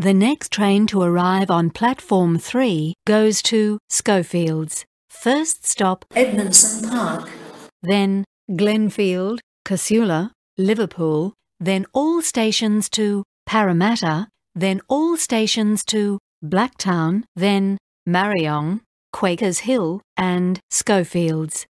The next train to arrive on platform 3 goes to Schofields. First stop, Edmondson Park, then Glenfield, Casula, Liverpool, then all stations to Parramatta, then all stations to Blacktown, then Marayong, Quakers Hill, and Schofields.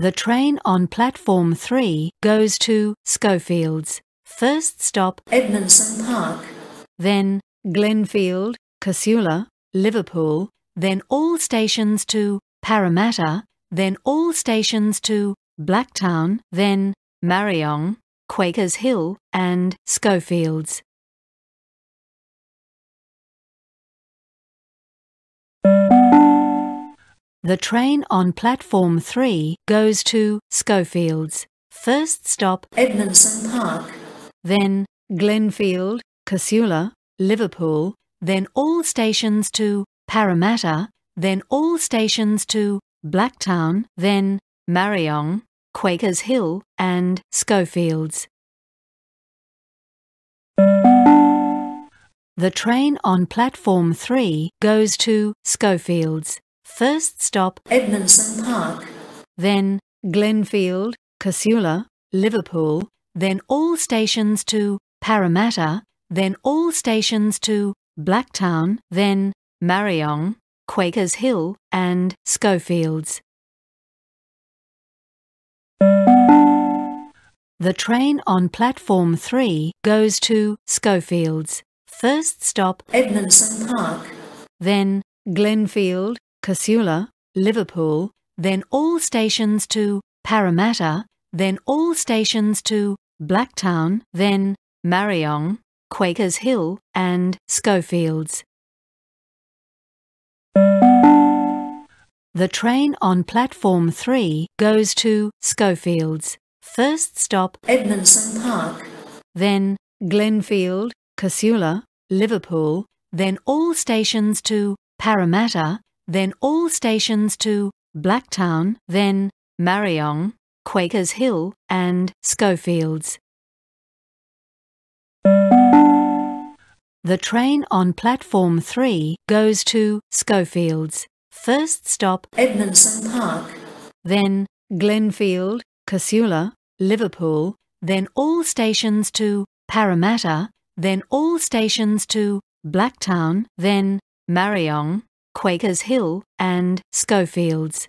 The train on platform 3 goes to Schofields. First stop, Edmondson Park, then Glenfield, Casula, Liverpool, then all stations to Parramatta, then all stations to Blacktown, then Marayong, Quakers Hill, and Schofields. The train on platform 3 goes to Schofields. First stop, Edmondson Park, then Glenfield, Casula, Liverpool, then all stations to Parramatta, then all stations to Blacktown, then Marayong, Quakers Hill, and Schofields. The train on platform 3 goes to Schofields. First stop, Edmondson Park, then Glenfield, Casula, Liverpool, then all stations to Parramatta, then all stations to Blacktown, then Marayong, Quakers Hill, and Schofields. The train on platform 3 goes to Schofields. First stop, Edmondson Park, then Glenfield, Casula, Liverpool, then all stations to Parramatta, then all stations to Blacktown, then Marayong, Quakers Hill, and Schofields. The train on platform 3 goes to Schofields. First stop, Edmondson Park, then Glenfield, Casula, Liverpool, then all stations to Parramatta, then all stations to Blacktown, then Marayong, Quakers Hill, and Schofields. The train on platform 3 goes to Schofields. First stop, Edmondson Park, then Glenfield, Casula, Liverpool, then all stations to Parramatta, then all stations to Blacktown, then Marayong, Quakers Hill, and Schofields.